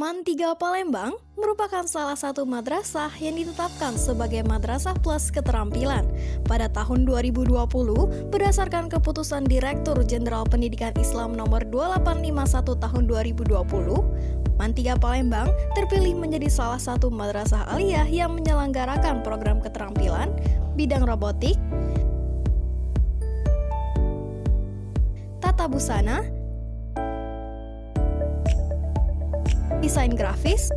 MAN 3 Palembang merupakan salah satu madrasah yang ditetapkan sebagai madrasah plus keterampilan pada tahun 2020 berdasarkan keputusan Direktur Jenderal Pendidikan Islam nomor 2851 tahun 2020. MAN 3 Palembang terpilih menjadi salah satu madrasah aliyah yang menyelenggarakan program keterampilan bidang robotik, tata busana, desain grafis,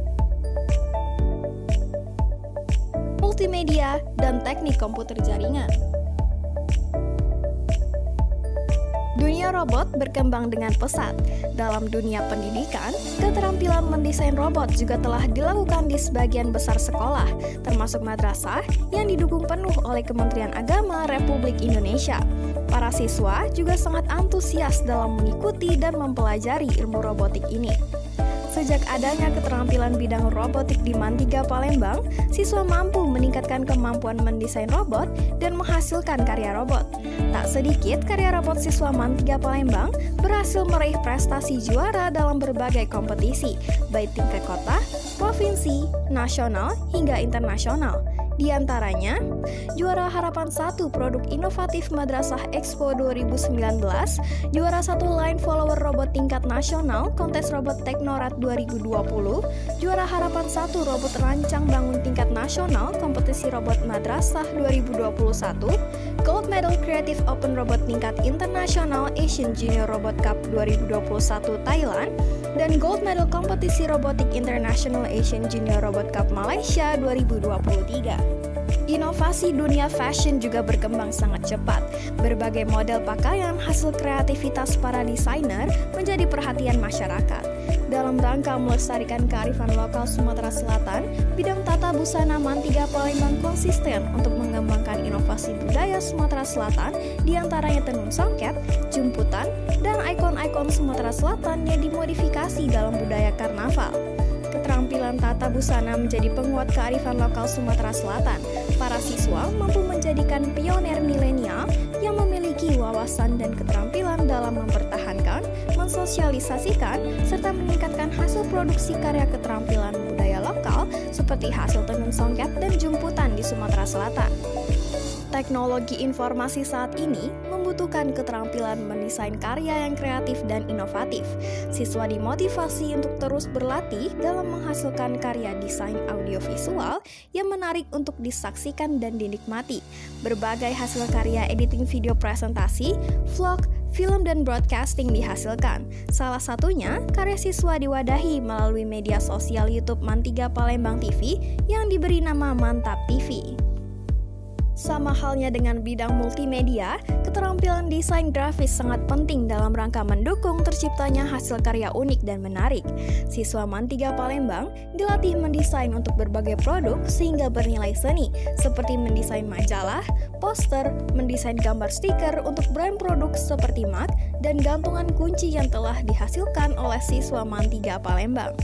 multimedia, dan teknik komputer jaringan. Dunia robot berkembang dengan pesat. Dalam dunia pendidikan, keterampilan mendesain robot juga telah dilakukan di sebagian besar sekolah, termasuk madrasah yang didukung penuh oleh Kementerian Agama Republik Indonesia. Para siswa juga sangat antusias dalam mengikuti dan mempelajari ilmu robotik ini. Sejak adanya keterampilan bidang robotik di Mantiga Palembang, siswa mampu meningkatkan kemampuan mendesain robot dan menghasilkan karya robot. Tak sedikit karya robot siswa Mantiga Palembang berhasil meraih prestasi juara dalam berbagai kompetisi, baik tingkat kota, provinsi, nasional, hingga internasional. Di antaranya, juara harapan satu produk inovatif Madrasah Expo 2019, juara satu line follower robot tingkat nasional kontes robot Teknorat 2020, juara harapan satu robot rancang bangun tingkat nasional kompetisi robot Madrasah 2021, gold medal Creative Open Robot tingkat internasional Asian Junior Robot Cup 2021 Thailand, dan gold medal kompetisi robotik International Asian Junior Robot Cup Malaysia 2023. Inovasi dunia fashion juga berkembang sangat cepat. Berbagai model pakaian hasil kreativitas para desainer menjadi perhatian masyarakat. Dalam rangka melestarikan kearifan lokal Sumatera Selatan, bidang tata busana Mantiga Palembang konsisten untuk mengembangkan inovasi budaya Sumatera Selatan, di antaranya tenun songket, jumputan, dan ikon-ikon Sumatera Selatan yang dimodifikasi dalam budaya karnaval. Keterampilan tata busana menjadi penguat kearifan lokal Sumatera Selatan. Para siswa mampu menjadikan pioner milenial yang memiliki wawasan dan keterampilan dalam mempertahankan, mensosialisasikan, serta meningkatkan hasil produksi karya keterampilan budaya lokal seperti hasil tenun songket dan jumputan di Sumatera Selatan. Teknologi informasi saat ini membutuhkan keterampilan mendesain karya yang kreatif dan inovatif. Siswa dimotivasi untuk terus berlatih dalam menghasilkan karya desain audiovisual yang menarik untuk disaksikan dan dinikmati. Berbagai hasil karya editing video presentasi, vlog, film dan broadcasting dihasilkan. Salah satunya, karya siswa diwadahi melalui media sosial YouTube Mantiga Palembang TV yang diberi nama Mantap TV. Sama halnya dengan bidang multimedia, keterampilan desain grafis sangat penting dalam rangka mendukung terciptanya hasil karya unik dan menarik. Siswa Mantiga Palembang dilatih mendesain untuk berbagai produk sehingga bernilai seni, seperti mendesain majalah, poster, mendesain gambar stiker untuk brand produk seperti MAC, dan gantungan kunci yang telah dihasilkan oleh siswa Mantiga Palembang.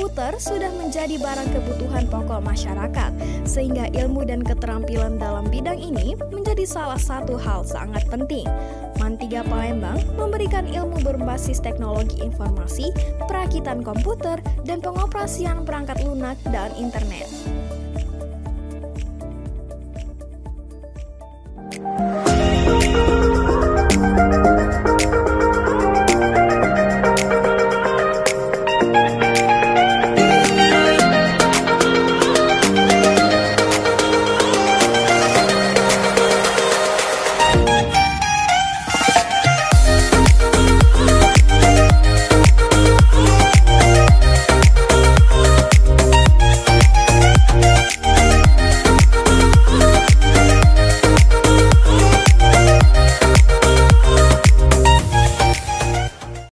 Komputer sudah menjadi barang kebutuhan pokok masyarakat, sehingga ilmu dan keterampilan dalam bidang ini menjadi salah satu hal sangat penting. Mantiga Palembang memberikan ilmu berbasis teknologi informasi, perakitan komputer, dan pengoperasian perangkat lunak dan internet.